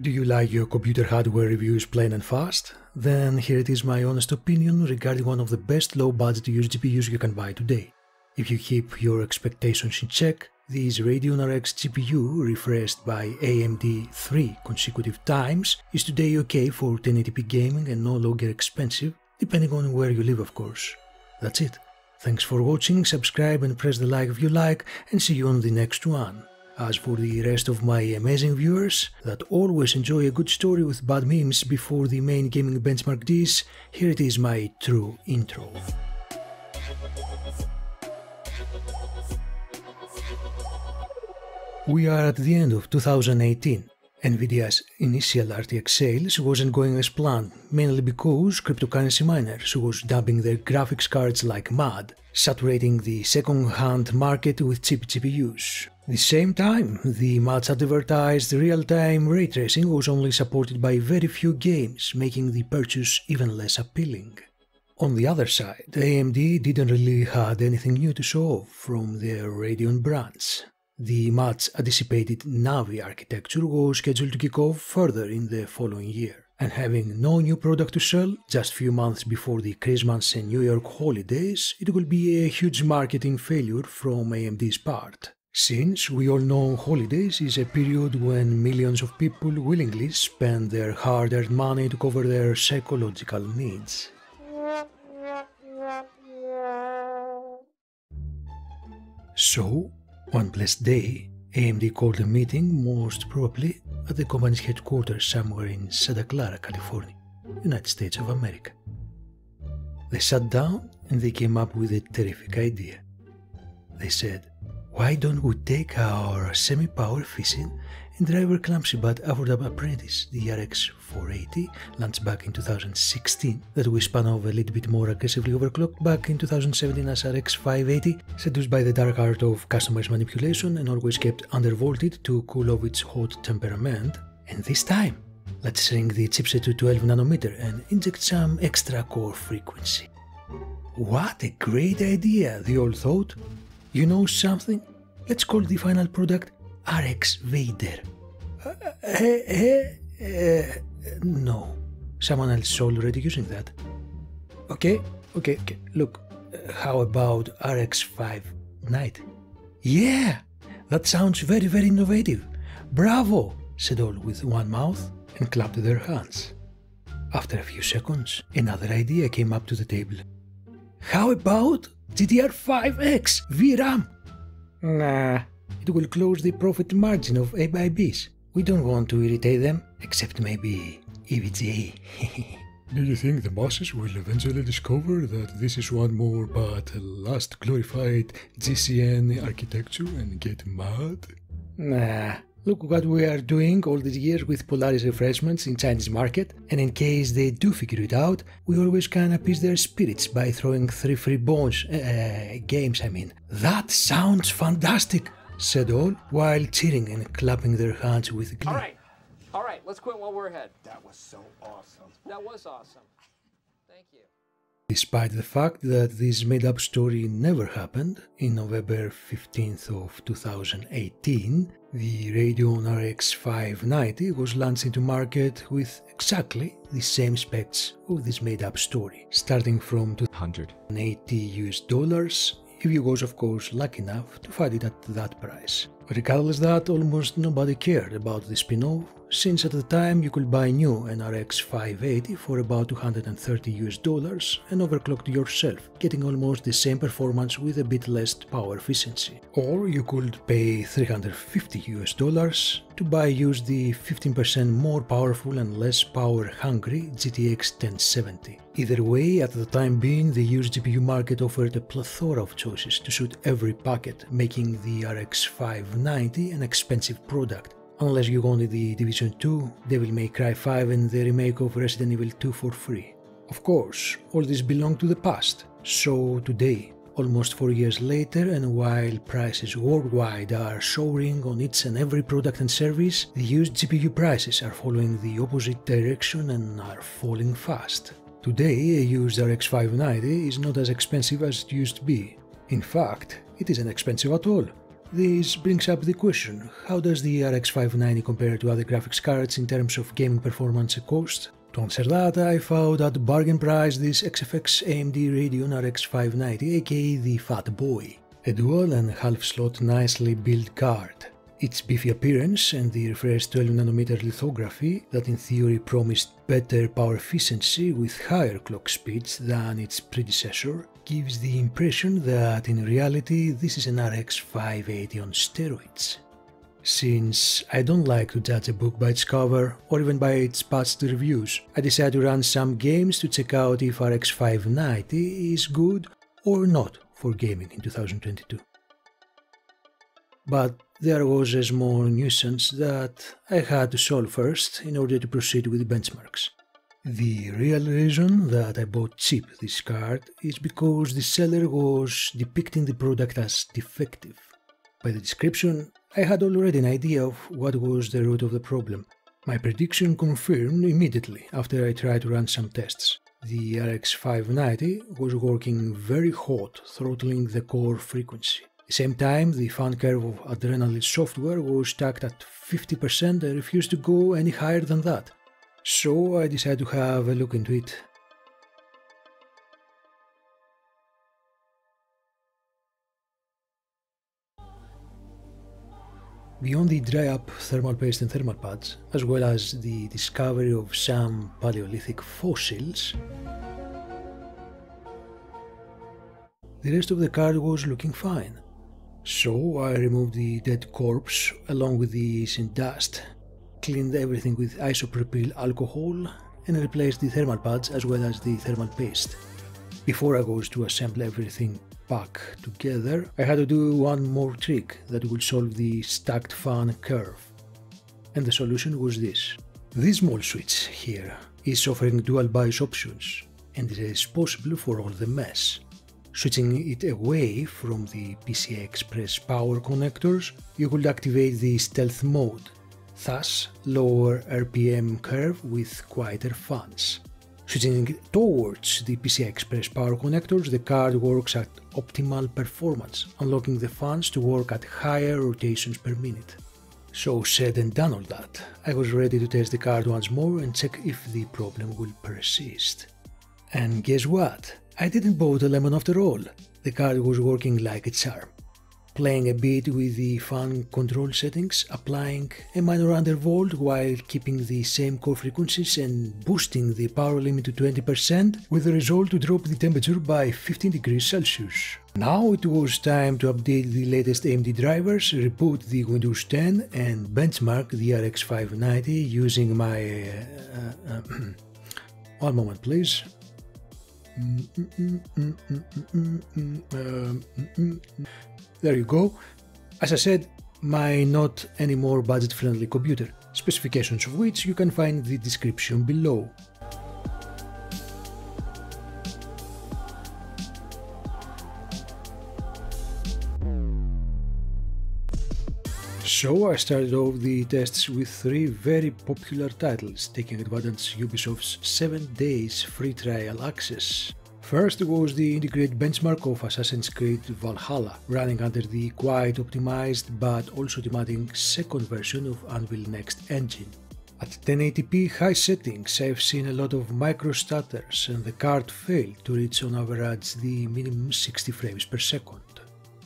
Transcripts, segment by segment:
Do you like your computer hardware reviews plain and fast? Then here it is my honest opinion regarding one of the best low budget used GPUs you can buy today. If you keep your expectations in check, this Radeon RX GPU, refreshed by AMD 3 consecutive times, is today okay for 1080p gaming and no longer expensive, depending on where you live of course. That's it. Thanks for watching, subscribe and press the like if you like, and see you on the next one. As for the rest of my amazing viewers that always enjoy a good story with bad memes before the main gaming benchmark dish, here it is my true intro. We are at the end of 2018. Nvidia's initial RTX sales wasn't going as planned, mainly because cryptocurrency miners was dumping their graphics cards like mad, saturating the second-hand market with cheap GPUs. At the same time, the much advertised real-time ray tracing was only supported by very few games, making the purchase even less appealing. On the other side, AMD didn't really had anything new to show off from their Radeon brands. The much anticipated Navi architecture was scheduled to kick off further in the following year, and having no new product to sell just few months before the Christmas and New Year holidays, it will be a huge marketing failure from AMD's part. Since we all know holidays is a period when millions of people willingly spend their hard-earned money to cover their psychological needs. So, one blessed day, AMD called a meeting, most probably at the company's headquarters somewhere in Santa Clara, California, United States of America. They sat down and they came up with a terrific idea. They said, why don't we take our semi-power efficient and driver clumsy but affordable apprentice, the RX 480, launched back in 2016, that we spun off a little bit more aggressively overclocked back in 2017 as RX 580, seduced by the dark art of customized manipulation and always kept undervolted to cool off its hot temperament. And this time, let's shrink the chipset to 12 nanometer and inject some extra core frequency. What a great idea, the old thought. You know something? Let's call the final product RX Vader. Uh, uh, uh, no, someone else is already using that. Okay, okay, okay. Look, how about RX 590? Yeah, that sounds very, very innovative. Bravo, said all with one mouth and clapped their hands. After a few seconds, another idea came up to the table. How about GDDR5X VRAM? Nah, it will close the profit margin of AIBs. We don't want to irritate them, except maybe EVGA. Do you think the bosses will eventually discover that this is one more but last glorified GCN architecture and get mad? Nah, look what we are doing all these years with Polaris refreshments in Chinese market, and in case they do figure it out, we always can appease their spirits by throwing three free bones, uh, games I mean. That sounds fantastic! said all, while cheering and clapping their hands with glee. All right, all right, let's quit while we're ahead. That was so awesome. That was awesome. Thank you. Despite the fact that this made-up story never happened, in November 15th of 2018, the Radeon RX 590 was launched into market with exactly the same specs of this made-up story, starting from 280 US dollars if you was of course lucky enough to find it at that price. Regardless that, almost nobody cared about the spin-off, since at the time you could buy new NRX 580 for about 230 US dollars and overclock yourself, getting almost the same performance with a bit less power efficiency. Or you could pay 350 US dollars to buy use the 15% more powerful and less power hungry GTX 1070. Either way, at the time being, the used GPU market offered a plethora of choices to suit every pocket, making the RX 590 an expensive product unless you wanted the Division 2, Devil May Cry 5 and the remake of Resident Evil 2 for free. Of course, all this belonged to the past, so today, almost 4 years later and while prices worldwide are soaring on each and every product and service, the used GPU prices are following the opposite direction and are falling fast. Today, a used RX 590 is not as expensive as it used to be. In fact, it isn't expensive at all This brings up the question, how does the RX 590 compare to other graphics cards in terms of gaming performance and cost? To answer that, I found at bargain price this XFX AMD Radeon RX 590 aka the Fat Boy, a dual and half slot nicely built card. Its beefy appearance and the refreshed 12nm lithography that in theory promised better power efficiency with higher clock speeds than its predecessor gives the impression that in reality this is an RX 580 on steroids. Since I don't like to judge a book by its cover or even by its past reviews, I decided to run some games to check out if RX 590 is good or not for gaming in 2022. But there was a small nuisance that I had to solve first in order to proceed with the benchmarks. The real reason that I bought cheap this card is because the seller was depicting the product as defective. By the description, I had already an idea of what was the root of the problem. My prediction confirmed immediately after I tried to run some tests. The RX 590 was working very hot, throttling the core frequency. At the same time, the fan curve of Adrenalin software was stuck at 50% and refused to go any higher than that. So I decided to have a look into it. Beyond the dry up thermal paste and thermal pads, as well as the discovery of some Paleolithic fossils, the rest of the card was looking fine. So I removed the dead corpse along with the dust cleaned everything with isopropyl alcohol and replaced the thermal pads as well as the thermal paste. Before I was to assemble everything back together, I had to do one more trick that would solve the stacked fan curve. And the solution was this. This small switch here is offering dual BIOS options and is responsible for all the mess. Switching it away from the PCI Express power connectors, you could activate the stealth mode thus lower RPM curve with quieter fans. Switching towards the PCI Express power connectors, the card works at optimal performance, unlocking the fans to work at higher rotations per minute. So said and done all that, I was ready to test the card once more and check if the problem will persist. And guess what? I didn't a lemon after all. The card was working like a charm playing a bit with the fan control settings, applying a minor undervolt while keeping the same core frequencies and boosting the power limit to 20% with the result to drop the temperature by 15 degrees Celsius. Now it was time to update the latest AMD drivers, reboot the Windows 10 and benchmark the RX 590 using my... Uh, uh, uh one moment please. There you go. As I said, my not anymore budget friendly computer, specifications of which you can find in the description below. So I started off the tests with three very popular titles, taking advantage of Ubisoft's 7 days free trial access. First was the integrated benchmark of Assassin's Creed Valhalla, running under the quite optimized but also demanding second version of Anvil Next engine. At 1080p high settings I've seen a lot of micro stutters and the card failed to reach on average the minimum 60 frames per second.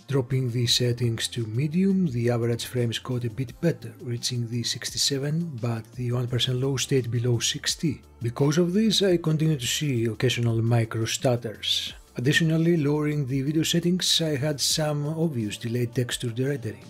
Dropping the settings to medium, the average frames got a bit better, reaching the 67, but the 1% low stayed below 60. Because of this, I continue to see occasional micro stutters. Additionally, lowering the video settings, I had some obvious delayed texture rendering.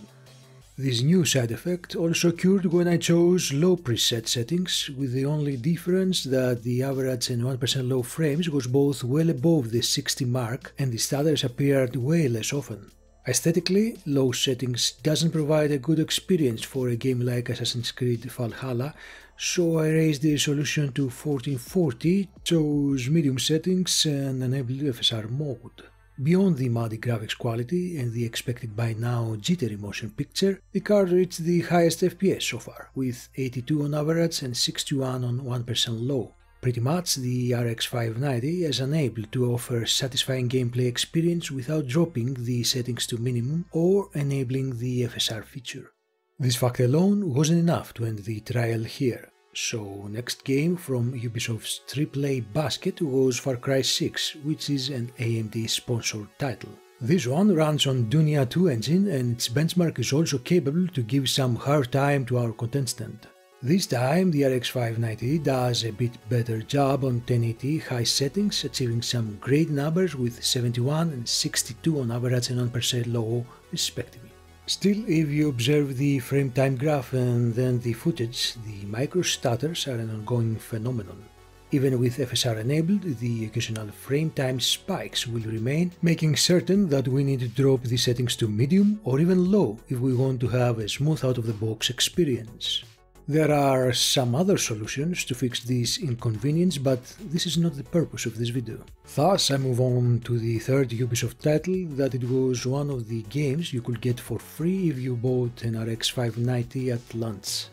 This new side effect also occurred when I chose low preset settings, with the only difference that the average and 1% low frames was both well above the 60 mark and the stutters appeared way less often. Aesthetically, low settings doesn't provide a good experience for a game like Assassin's Creed Valhalla, so I raised the resolution to 1440, chose medium settings and enabled FSR mode. Beyond the muddy graphics quality and the expected by now jittery motion picture, the card reached the highest FPS so far, with 82 on average and 61 on 1% low. Pretty much, the RX 590 is unable to offer satisfying gameplay experience without dropping the settings to minimum or enabling the FSR feature. This fact alone wasn't enough to end the trial here, so next game from Ubisoft's AAA basket was Far Cry 6, which is an AMD sponsored title. This one runs on Dunia 2 engine and its benchmark is also capable to give some hard time to our contestant. This time the RX 590 does a bit better job on 1080 high settings, achieving some great numbers with 71 and 62 on average and 1% low respectively. Still, if you observe the frame time graph and then the footage, the micro stutters are an ongoing phenomenon. Even with FSR enabled, the occasional frame time spikes will remain, making certain that we need to drop the settings to medium or even low if we want to have a smooth out of the box experience. There are some other solutions to fix this inconvenience, but this is not the purpose of this video. Thus, I move on to the third Ubisoft title that it was one of the games you could get for free if you bought an RX 590 at launch.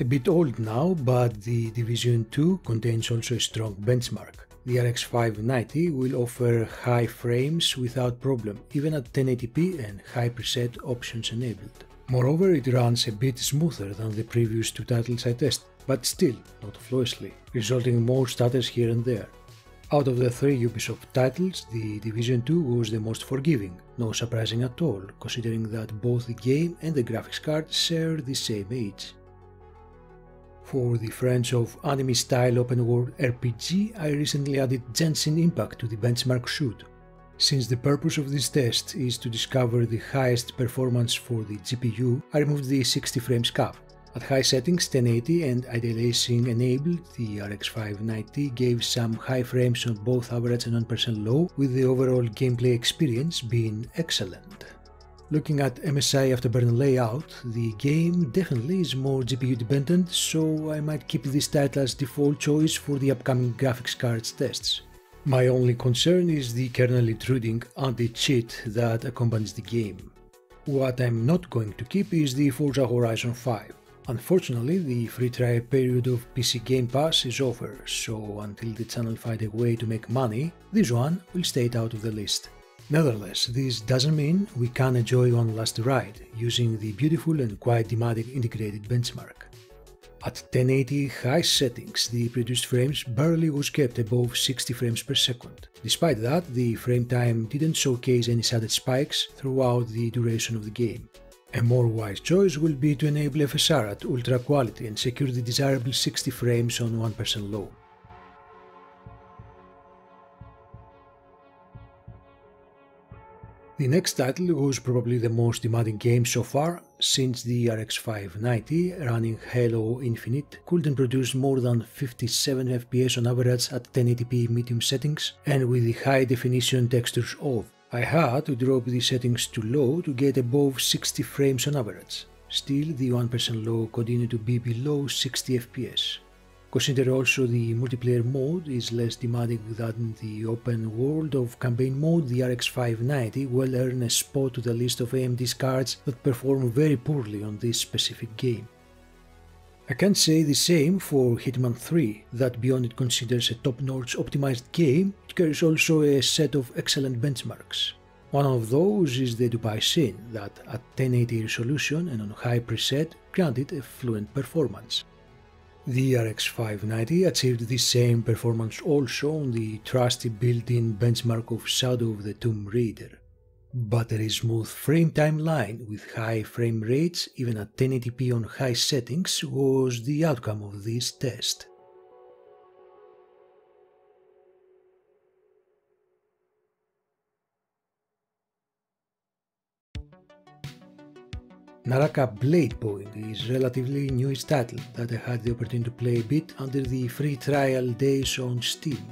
A bit old now, but the Division 2 contains also a strong benchmark. The RX 590 will offer high frames without problem, even at 1080p and high preset options enabled. Moreover, it runs a bit smoother than the previous two titles I tested, but still not flawlessly, resulting in more stutters here and there. Out of the three Ubisoft titles, The Division 2 was the most forgiving, no surprising at all, considering that both the game and the graphics card share the same age. For the friends of anime-style open-world RPG, I recently added Genshin Impact to the benchmark shoot, since the purpose of this test is to discover the highest performance for the GPU, I removed the 60 frames cap. At high settings 1080 and idealizing enabled, the RX 590 gave some high frames on both average and 1% low, with the overall gameplay experience being excellent. Looking at MSI Afterburner layout, the game definitely is more GPU dependent, so I might keep this title as default choice for the upcoming graphics cards tests. My only concern is the kernel intruding anti-cheat that accompanies the game. What I'm not going to keep is the Forza Horizon 5. Unfortunately, the free trial period of PC Game Pass is over, so until the channel find a way to make money, this one will stay out of the list. Nevertheless, this doesn't mean we can't enjoy one last ride using the beautiful and quite demanding integrated benchmark. At 1080 high settings, the produced frames barely was kept above 60 frames per second. Despite that, the frame time didn't showcase any sudden spikes throughout the duration of the game. A more wise choice will be to enable FSR at ultra quality and secure the desirable 60 frames on 1% low. The next title was probably the most demanding game so far, since the RX 590 running Halo Infinite couldn't produce more than 57 FPS on average at 1080p medium settings and with the high definition textures off. I had to drop the settings to low to get above 60 frames on average. Still, the 1% low continued to be below 60 FPS. Consider also the multiplayer mode is less demanding than the open world of campaign mode, the RX 590 will earn a spot to the list of AMD's cards that perform very poorly on this specific game. I can't say the same for Hitman 3, that beyond it considers a top-notch optimized game, it carries also a set of excellent benchmarks. One of those is the Dubai scene that at 1080 resolution and on high preset granted a fluent performance. The RX 590 achieved the same performance also on the trusty built-in benchmark of Shadow of the Tomb Raider. But a smooth frame time line with high frame rates even at 1080p on high settings was the outcome of this test. Naraka Blade Point is relatively newish title that I had the opportunity to play a bit under the free trial days on Steam.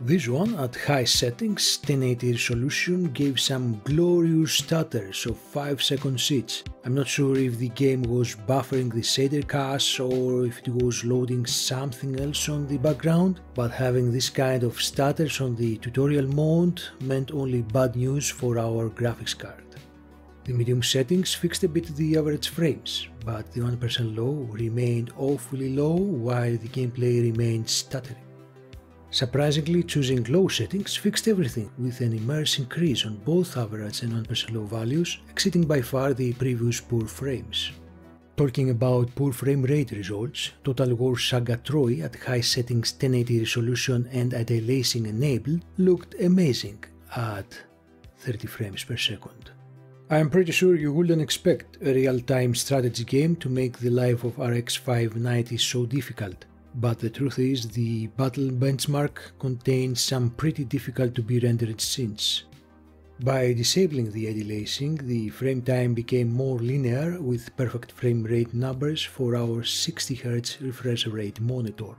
This one at high settings 1080 resolution gave some glorious stutters of 5 seconds each. I'm not sure if the game was buffering the shader cache or if it was loading something else on the background, but having this kind of stutters on the tutorial mode meant only bad news for our graphics card. The medium settings fixed a bit the average frames, but the 1% low remained awfully low while the gameplay remained stuttering. Surprisingly, choosing low settings fixed everything with an immense increase on both average and 1% low values, exceeding by far the previous poor frames. Talking about poor frame rate results, Total War Saga Troy at high settings 1080 resolution and anti-aliasing enabled looked amazing at 30 frames per second. I am pretty sure you wouldn't expect a real-time strategy game to make the life of RX 590 so difficult, but the truth is the battle benchmark contains some pretty difficult to be rendered scenes. By disabling the anti-aliasing, the frame time became more linear with perfect frame rate numbers for our 60Hz refresh rate monitor.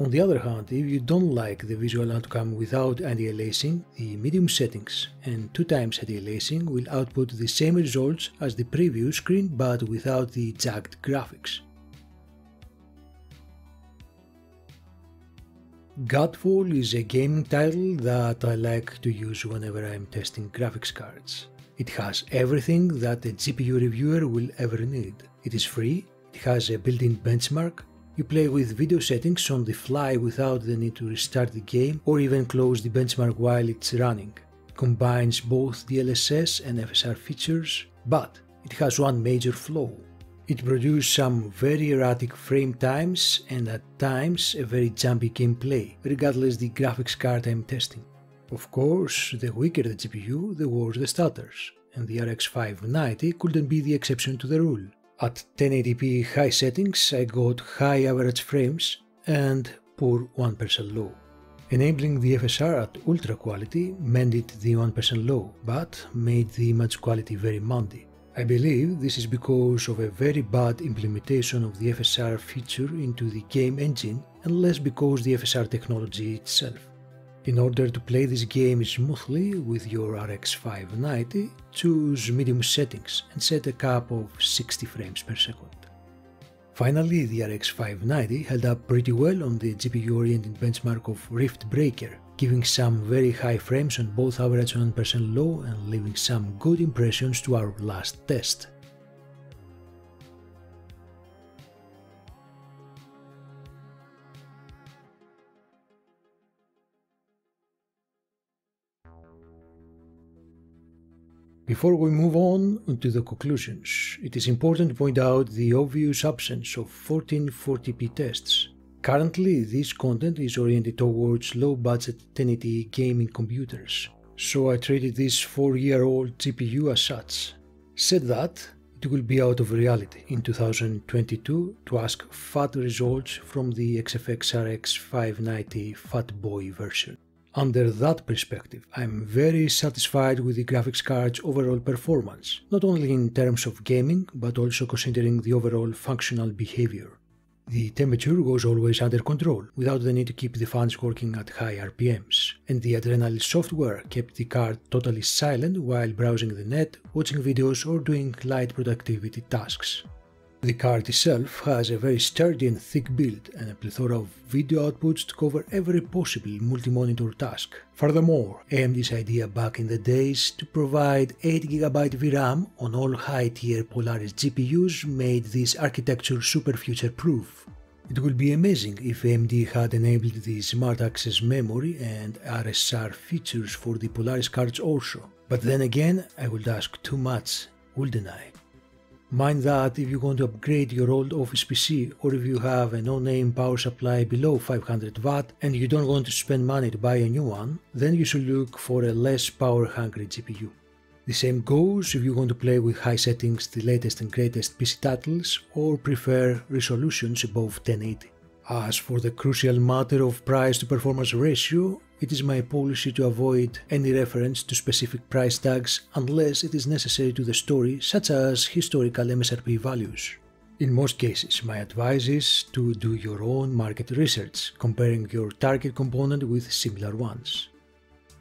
On the other hand, if you don't like the visual outcome without anti-aliasing, the medium settings and 2 times anti-aliasing will output the same results as the previous screen but without the jagged graphics. Godfall is a gaming title that I like to use whenever I am testing graphics cards. It has everything that a GPU reviewer will ever need. It is free, it has a built-in benchmark, you play with video settings on the fly without the need to restart the game or even close the benchmark while it's running. It combines both DLSS and FSR features, but it has one major flaw. It produced some very erratic frame times and at times a very jumpy gameplay, regardless the graphics card I'm testing. Of course, the weaker the GPU, the worse the stutters, and the RX 590 couldn't be the exception to the rule. At 1080p high settings I got high average frames and poor 1% low. Enabling the FSR at ultra quality mended the 1% low, but made the image quality very muddy. I believe this is because of a very bad implementation of the FSR feature into the game engine and less because the FSR technology itself. In order to play this game smoothly with your RX 590, choose medium settings and set a cap of 60 frames per second. Finally, the RX 590 held up pretty well on the GPU-oriented benchmark of Rift Breaker, giving some very high frames on both average and 1% low and leaving some good impressions to our last test. Before we move on to the conclusions, it is important to point out the obvious absence of 1440p tests. Currently, this content is oriented towards low-budget 1080 gaming computers, so I treated this 4-year-old GPU as such. Said that, it will be out of reality in 2022 to ask fat results from the XFX RX 590 Fat Boy version. Under that perspective, I'm very satisfied with the graphics card's overall performance, not only in terms of gaming, but also considering the overall functional behavior. The temperature was always under control, without the need to keep the fans working at high RPMs, and the Adrenalin software kept the card totally silent while browsing the net, watching videos or doing light productivity tasks. The card itself has a very sturdy and thick build and a plethora of video outputs to cover every possible multi-monitor task. Furthermore, AMD's idea back in the days to provide 8GB VRAM on all high-tier Polaris GPUs made this architecture super future-proof. It would be amazing if AMD had enabled the Smart Access Memory and RSR features for the Polaris cards also. But then again, I would ask too much, wouldn't I? Mind that if you want to upgrade your old Office PC or if you have a no-name power supply below 500 watt and you don't want to spend money to buy a new one, then you should look for a less power-hungry GPU. The same goes if you want to play with high settings the latest and greatest PC titles or prefer resolutions above 1080. As for the crucial matter of price to performance ratio, it is my policy to avoid any reference to specific price tags unless it is necessary to the story, such as historical MSRP values. In most cases, my advice is to do your own market research, comparing your target component with similar ones.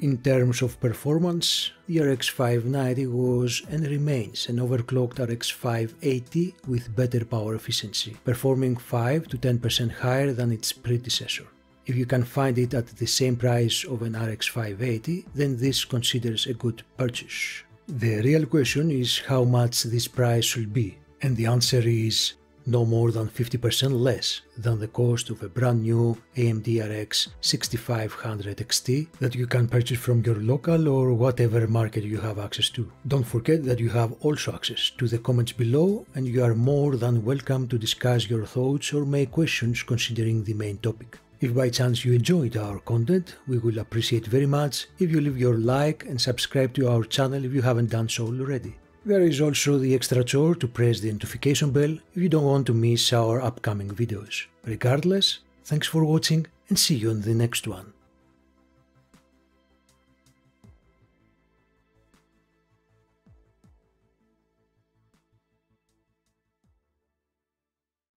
In terms of performance, the RX 590 was and remains an overclocked RX 580 with better power efficiency, performing 5 to 10% higher than its predecessor. If you can find it at the same price of an RX 580, then this considers a good purchase. The real question is how much this price should be, and the answer is no more than 50% less than the cost of a brand new AMD RX 6500 XT that you can purchase from your local or whatever market you have access to. Don't forget that you have also access to the comments below and you are more than welcome to discuss your thoughts or make questions considering the main topic. If by chance you enjoyed our content, we will appreciate very much if you leave your like and subscribe to our channel if you haven't done so already. There is also the extra chore to press the notification bell if you don't want to miss our upcoming videos. Regardless, thanks for watching and see you on the next one.